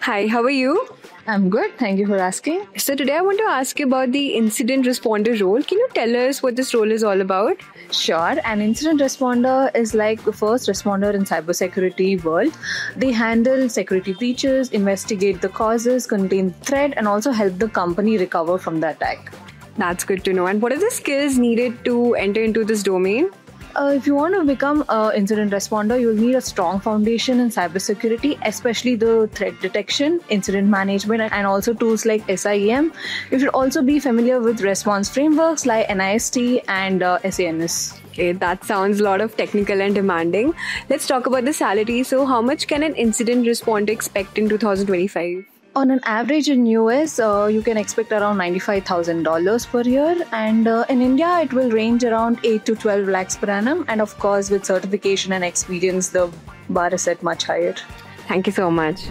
Hi, how are you? I'm good. Thank you for asking. So, today I want to ask you about the incident responder role. Can you tell us what this role is all about? Sure. An incident responder is like the first responder in cybersecurity world. They handle security breaches, investigate the causes, contain threat, and also help the company recover from the attack. That's good to know. And what are the skills needed to enter into this domain? Uh, if you want to become an incident responder, you'll need a strong foundation in cybersecurity, especially the threat detection, incident management, and also tools like SIEM. You should also be familiar with response frameworks like NIST and uh, SANS. Okay, that sounds a lot of technical and demanding. Let's talk about the salary. So, how much can an incident responder expect in 2025? On an average in US, uh, you can expect around $95,000 per year, and uh, in India, it will range around 8 to 12 lakhs per annum. And of course, with certification and experience, the bar is set much higher. Thank you so much.